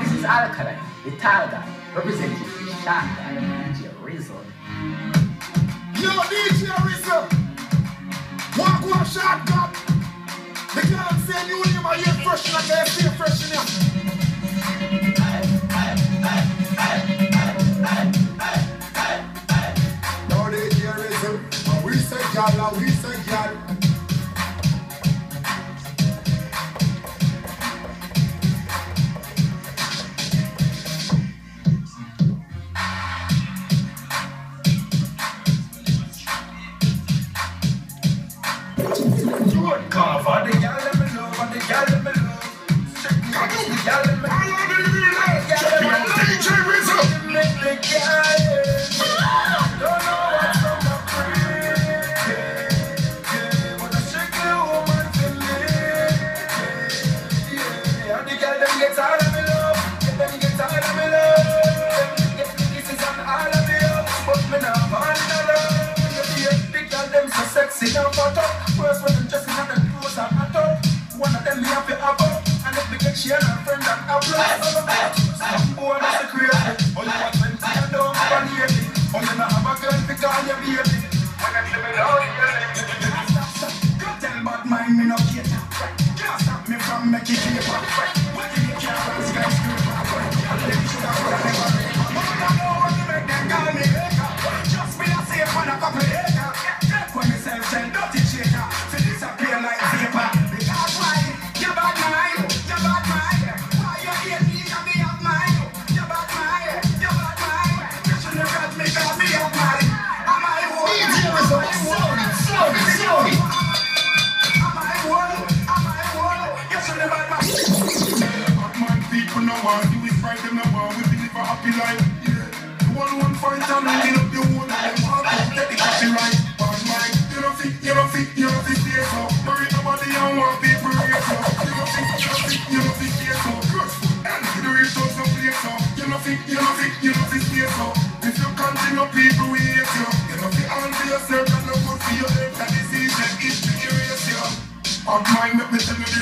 Is Alkaline, the Talga, representing the Shark and DJ Rizzle. Yo, DJ Rizzle. Walk one shot, God. The girl say new name, I hear fresh and I stay fresh in Good for the gal let me love, for the let me right, them no want we live a happy life. Yeah. Want one fight and up your own, them want to get the copyright. Bad mind, you don't fit, you don't fit, you don't fit here so. Worry nobody and want people here so. You don't fit, you don't fit, you don't fit here so. And the real talk some. You don't fit, you don't fit, you don't here so. If you continue, people will hate you. You don't fit onto yourself and no good for your health and decision is to erase you. Hard mind, let me tell you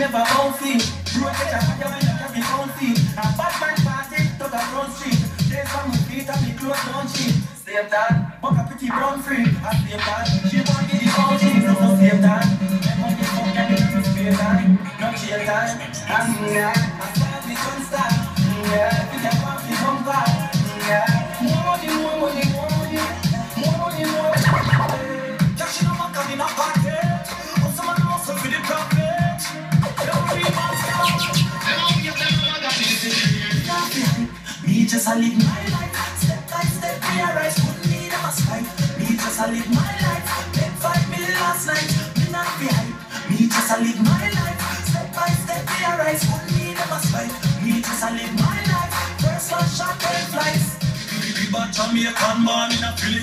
Never own feel. You a get a fire feel. A party to the front street. Days from me feet and me clothes don't cheat. Same time, buck a pretty brown free. At same time, she want get the own things. No same time. Make money fuck and it is spare time. No chill time. And yeah, just a live my life. Step by step, me arise. put me in a spike. Me just a live my life. Them five million last night, me not be hype. Me just a live my life. Step by step, me arise. put me in a spike. Me just a live my life. First one shot, ten flights. We be back Jamaican, born in a Philly.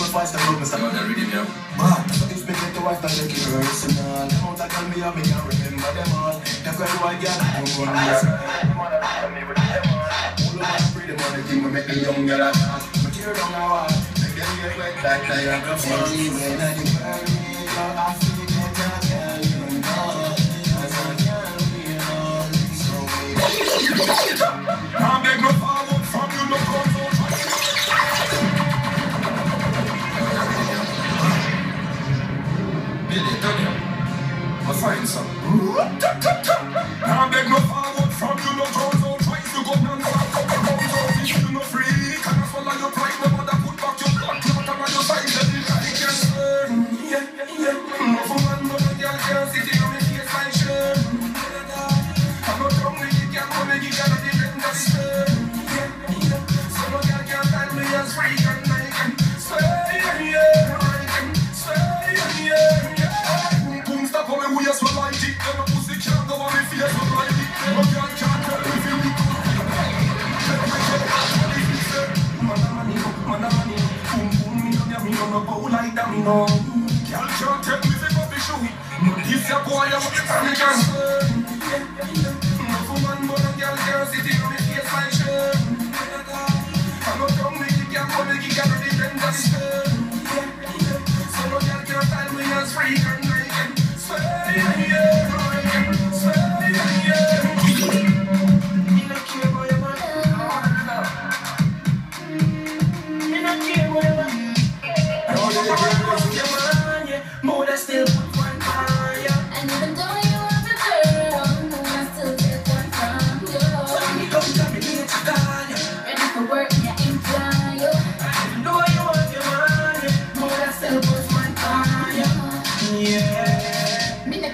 sacrifice the promise I'm not reading now. But it's been like the wife that it personal. Them out that call me up, me can't remember them all. Them girl who I got, I'm gonna miss her. All of my freedom on the thing, we make the young girl a dance. We tear down our heart, make them get wet like Niagara Falls. When I do, I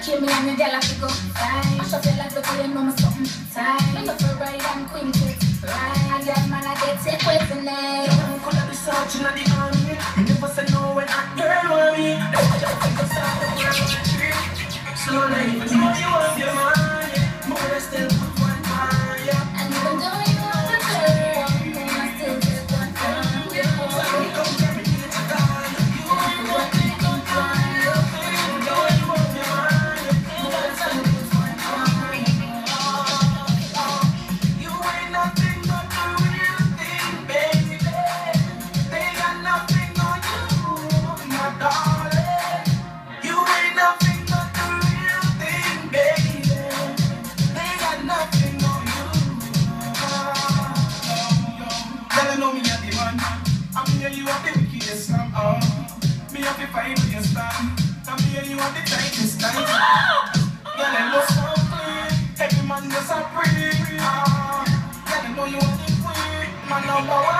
came me and they like to go fly. I shall feel like the boy mama something tight. I'm a Ferrari, I'm queen to Right, I got man, I get sick with the name. I'm gonna be searching at the army. You never said no when I girl want me. Slowly, you want your mind. 啊。